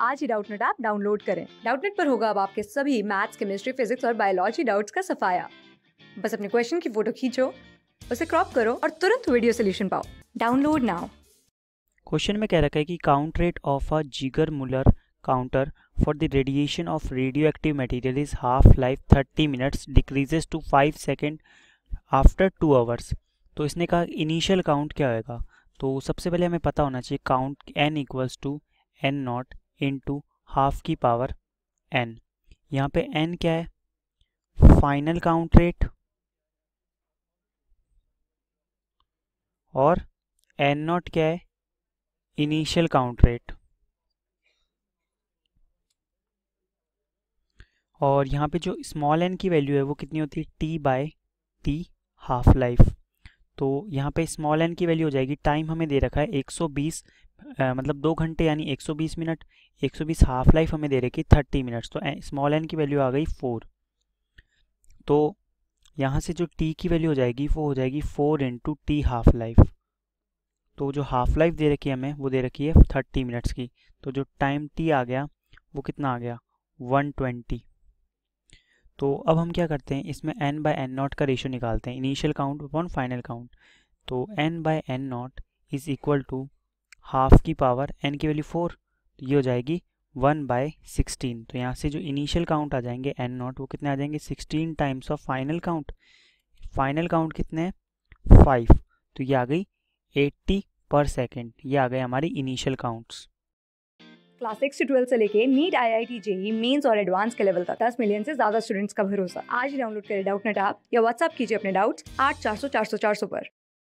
आज ही Doubtnut app download करें। डाउटनेट पर होगा अब आपके सभी मैथ्स, केमिस्ट्री, फिजिक्स और बायोलॉजी डाउट्स का सफाया। बस अपने क्वेश्चन की फ़ोटो खींचो, उसे क्रॉप करो और तुरंत वीडियो सोल्यूशन पाओ। Download now. क्वेश्चन में कह रखा है कि count rate of a Geiger Muller counter for the radiation of radioactive material is half life thirty minutes decreases to five second after two hours तो इसने कहा इनिशियल काउंट क्या होगा तो सबसे पहले हमें पता होना चाहिए count N equals to N naught into half की पावर एन यहाँ पे एन क्या है? फाइनल काउंट रेट और एन नॉट क्या है? इनिशियल काउंट रेट और यहाँ पे जो स्मॉल एन की वैल्यू है, वो कितनी होती है? T by T half life तो यहाँ पे स्मॉल एन की वैल्यू हो जाएगी. टाइम हमें दे रखा है 120 आ, मतलब दो घंटे यानी 120 मिनट 120 हाफ़ लाइफ हमें दे रखी 30 मिनट्स तो स्मॉल एन की वैल्यू आ गई फोर तो यहाँ से जो टी की वैल्यू हो जाएगी वो हो जाएगी four into T half life तो जो हाफ़ लाइफ दे रखी है हमें वो दे रखी है थर्टी मिनट्स की. तो जो टाइम टी आ गया वो कितना आ गया? वन ट्वेंटी तो अब हम क्या करते हैं? इसमें एन बाय एन नॉट का रेशियो निकालते हैं. Initial count upon final count तो N by N naught is equal to half की पावर एन की वैल्यू फोर तो ये हो जाएगी वन बाय सिक्सटीन तो यहाँ से जो इनिशियल काउंट आ जाएँगे एन नॉट वो कितने आ जाएँगे? Sixteen times of final count final count कितने हैं? फाइव तो ये आ गई एट्टी पर सेकेंड ये आ गए हमारी इनिशियल काउंट्स क्लास सिक्स से ट्वेल्थ से लेके NEET I I T JEE Mains और एडवांस के लेवल तक, दस मिलियन से ज़्यादा स्टूडेंट्स का भरोसा। आज डाउनलोड करें डाउटनेट ऐप या व्हाट्सअप कीजिए अपने डाउट्स आठ चार सौ चार सौ चार सौ पर।